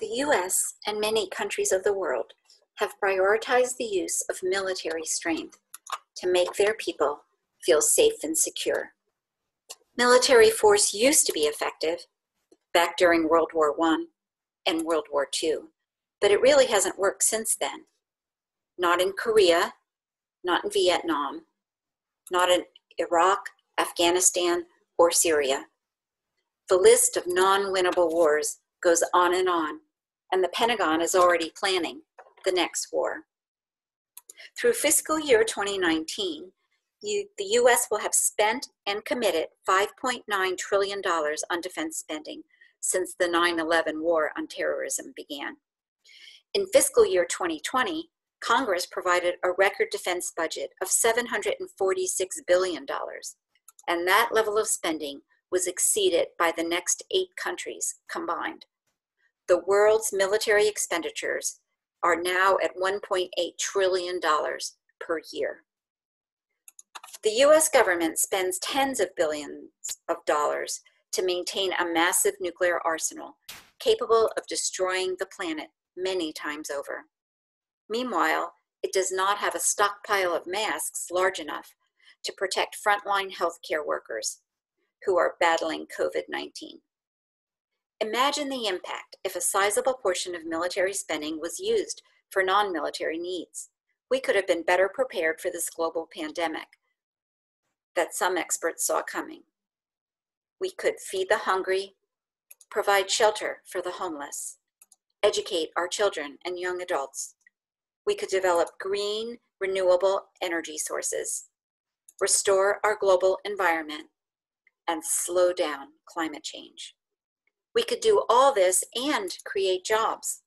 The US and many countries of the world have prioritized the use of military strength to make their people feel safe and secure. Military force used to be effective back during World War I and World War II, but it really hasn't worked since then. Not in Korea, not in Vietnam, not in Iraq, Afghanistan, or Syria. The list of non winnable wars goes on and on, and the Pentagon is already planning the next war. Through fiscal year 2019, you, the US will have spent and committed $5.9 trillion on defense spending since the 9 11 war on terrorism began. In fiscal year 2020, Congress provided a record defense budget of $746 billion, and that level of spending was exceeded by the next eight countries combined. The world's military expenditures are now at $1.8 trillion per year. The US government spends tens of billions of dollars to maintain a massive nuclear arsenal capable of destroying the planet many times over. Meanwhile, it does not have a stockpile of masks large enough to protect frontline healthcare workers who are battling COVID 19. Imagine the impact if a sizable portion of military spending was used for non military needs. We could have been better prepared for this global pandemic that some experts saw coming. We could feed the hungry, provide shelter for the homeless, educate our children and young adults. We could develop green, renewable energy sources, restore our global environment, and slow down climate change. We could do all this and create jobs.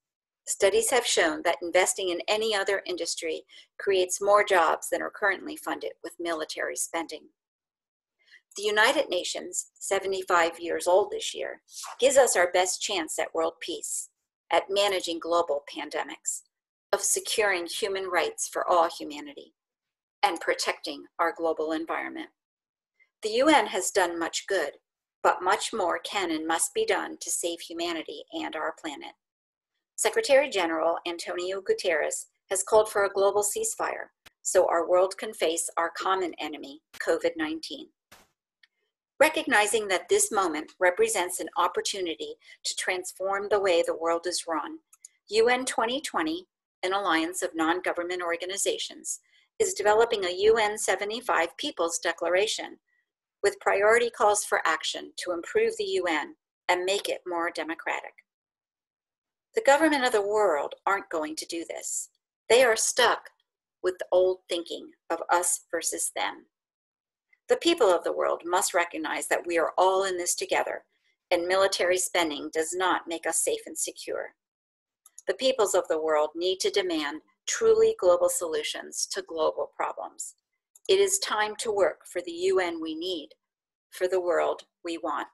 Studies have shown that investing in any other industry creates more jobs than are currently funded with military spending. The United Nations, 75 years old this year, gives us our best chance at world peace, at managing global pandemics, of securing human rights for all humanity, and protecting our global environment. The UN has done much good, but much more can and must be done to save humanity and our planet. Secretary General Antonio Guterres has called for a global ceasefire so our world can face our common enemy, COVID 19. Recognizing that this moment represents an opportunity to transform the way the world is run, UN 2020, an alliance of non government organizations, is developing a UN 75 People's Declaration with priority calls for action to improve the UN and make it more democratic. The government of the world aren't going to do this. They are stuck with the old thinking of us versus them. The people of the world must recognize that we are all in this together, and military spending does not make us safe and secure. The peoples of the world need to demand truly global solutions to global problems. It is time to work for the UN we need, for the world we want.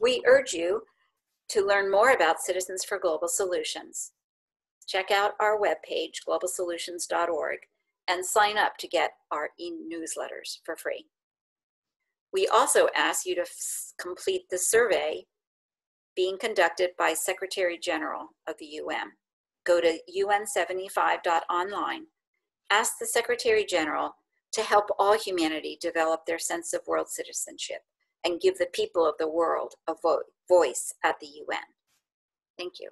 We urge you to learn more about Citizens for Global Solutions. Check out our webpage, globalsolutions.org, and sign up to get our e-newsletters for free. We also ask you to complete the survey being conducted by Secretary General of the UN. Go to un75.online ask the Secretary General to help all humanity develop their sense of world citizenship and give the people of the world a vo- voice at the UN. Thank you.